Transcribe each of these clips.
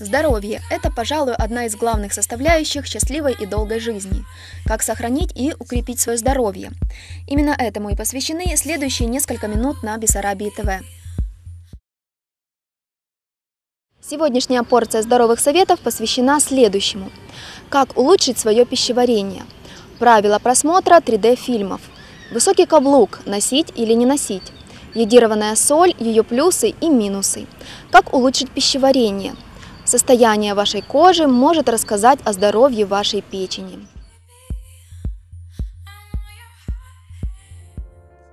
Здоровье – это, пожалуй, одна из главных составляющих счастливой и долгой жизни. Как сохранить и укрепить свое здоровье. Именно этому и посвящены следующие несколько минут на Бессарабии ТВ. Сегодняшняя порция здоровых советов посвящена следующему. Как улучшить свое пищеварение. Правила просмотра 3D-фильмов. Высокий каблук – носить или не носить. Йодированная соль, ее плюсы и минусы. Как улучшить пищеварение – Состояние вашей кожи может рассказать о здоровье вашей печени.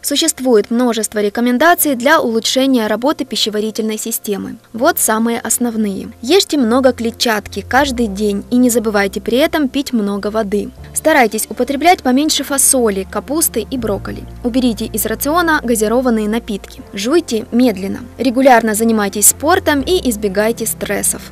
Существует множество рекомендаций для улучшения работы пищеварительной системы. Вот самые основные. Ешьте много клетчатки каждый день и не забывайте при этом пить много воды. Старайтесь употреблять поменьше фасоли, капусты и брокколи. Уберите из рациона газированные напитки. Жуйте медленно. Регулярно занимайтесь спортом и избегайте стрессов.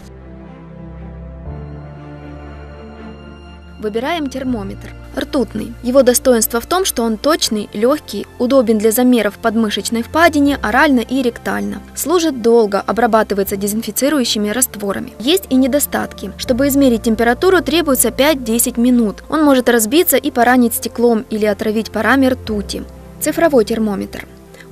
Выбираем термометр. Ртутный. Его достоинство в том, что он точный, легкий, удобен для замеров подмышечной впадине, орально и ректально. Служит долго, обрабатывается дезинфицирующими растворами. Есть и недостатки. Чтобы измерить температуру, требуется 5-10 минут. Он может разбиться и поранить стеклом или отравить парами ртути. Цифровой термометр.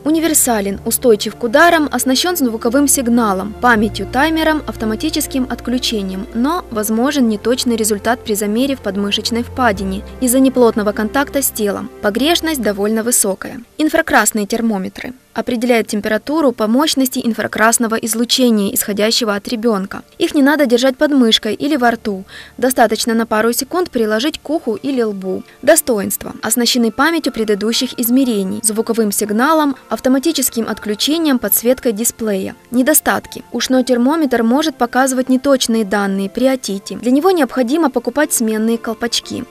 Универсален, устойчив к ударам, оснащен звуковым сигналом, памятью, таймером, автоматическим отключением, но возможен неточный результат при замере в подмышечной впадине из-за неплотного контакта с телом. Погрешность довольно высокая. Инфракрасные термометры определяет температуру по мощности инфракрасного излучения, исходящего от ребенка. Их не надо держать под мышкой или во рту. Достаточно на пару секунд приложить к уху или лбу. Достоинства. Оснащены памятью предыдущих измерений, звуковым сигналом, автоматическим отключением, подсветкой дисплея. Недостатки. Ушной термометр может показывать неточные данные при отите. Для него необходимо покупать сменные колпачки.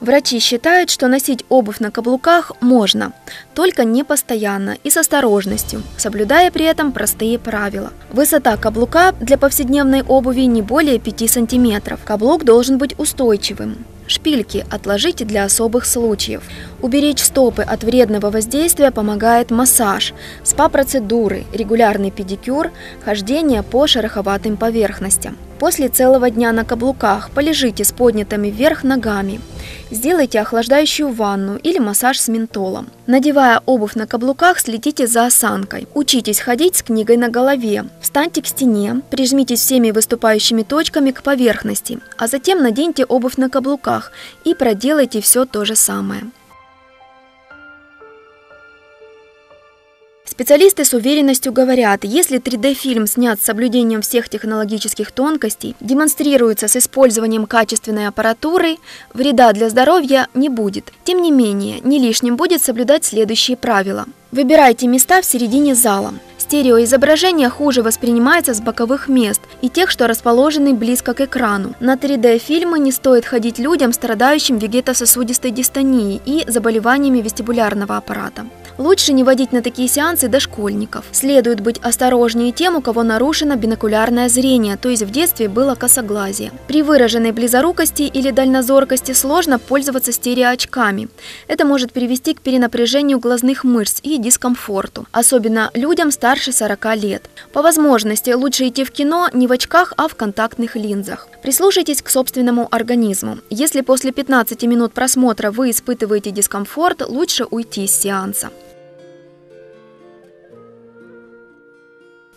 Врачи считают, что носить обувь на каблуках можно, только не постоянно и с осторожностью, соблюдая при этом простые правила. Высота каблука для повседневной обуви не более 5 см. Каблук должен быть устойчивым. Шпильки отложите для особых случаев. Уберечь стопы от вредного воздействия помогает массаж, спа-процедуры, регулярный педикюр, хождение по шероховатым поверхностям. После целого дня на каблуках полежите с поднятыми вверх ногами. Сделайте охлаждающую ванну или массаж с ментолом. Надевая обувь на каблуках, следите за осанкой. Учитесь ходить с книгой на голове. Встаньте к стене, прижмитесь всеми выступающими точками к поверхности, а затем наденьте обувь на каблуках и проделайте все то же самое. Специалисты с уверенностью говорят, если 3D-фильм снят с соблюдением всех технологических тонкостей, демонстрируется с использованием качественной аппаратуры, вреда для здоровья не будет. Тем не менее, не лишним будет соблюдать следующие правила. Выбирайте места в середине зала. Стереоизображение хуже воспринимается с боковых мест и тех, что расположены близко к экрану. На 3D-фильмы не стоит ходить людям, страдающим вегетососудистой дистонией и заболеваниями вестибулярного аппарата. Лучше не водить на такие сеансы дошкольников. Следует быть осторожнее тем, у кого нарушено бинокулярное зрение, то есть в детстве было косоглазие. При выраженной близорукости или дальнозоркости сложно пользоваться стереоочками. Это может привести к перенапряжению глазных мышц и дискомфорту, особенно людям старше старше 40 лет. По возможности лучше идти в кино не в очках, а в контактных линзах. Прислушайтесь к собственному организму. Если после 15 минут просмотра вы испытываете дискомфорт, лучше уйти с сеанса.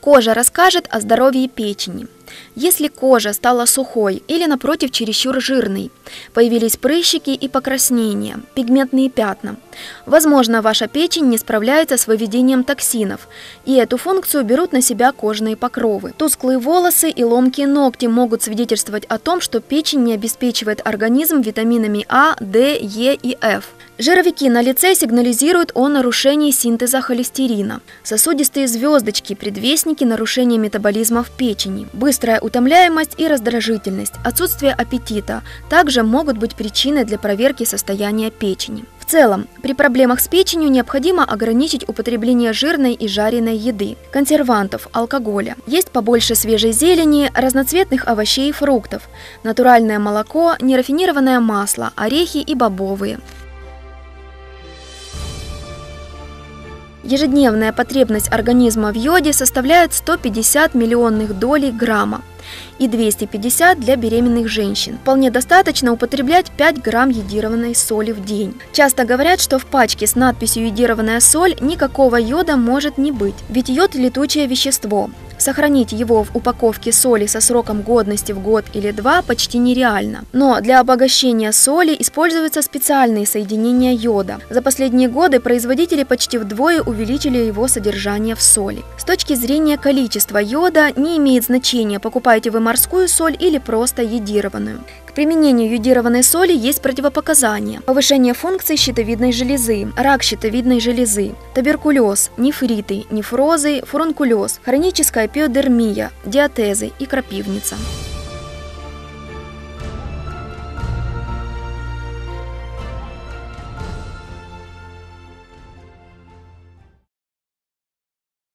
Кожа расскажет о здоровье печени. Если кожа стала сухой или, напротив, чересчур жирной, появились прыщики и покраснения, пигментные пятна, возможно, ваша печень не справляется с выведением токсинов, и эту функцию берут на себя кожные покровы. Тусклые волосы и ломкие ногти могут свидетельствовать о том, что печень не обеспечивает организм витаминами А, D, Е и F – Жировики на лице сигнализируют о нарушении синтеза холестерина. Сосудистые звездочки – предвестники нарушения метаболизма в печени. Быстрая утомляемость и раздражительность, отсутствие аппетита также могут быть причиной для проверки состояния печени. В целом, при проблемах с печенью необходимо ограничить употребление жирной и жареной еды, консервантов, алкоголя. Есть побольше свежей зелени, разноцветных овощей и фруктов, натуральное молоко, нерафинированное масло, орехи и бобовые. Ежедневная потребность организма в йоде составляет 150 миллионных долей грамма и 250 для беременных женщин. Вполне достаточно употреблять 5 грамм йодированной соли в день. Часто говорят, что в пачке с надписью «йодированная соль» никакого йода может не быть, ведь йод – летучее вещество. Сохранить его в упаковке соли со сроком годности в год или два почти нереально. Но для обогащения соли используются специальные соединения йода. За последние годы производители почти вдвое увеличили его содержание в соли. С точки зрения количества йода не имеет значения, покупаете вы морскую соль или просто йодированную. К применению йодированной соли есть противопоказания. Повышение функций щитовидной железы, рак щитовидной железы, туберкулез, нефриты, нефрозы, фурункулез, хроническая пиодермия, диатезы и крапивница.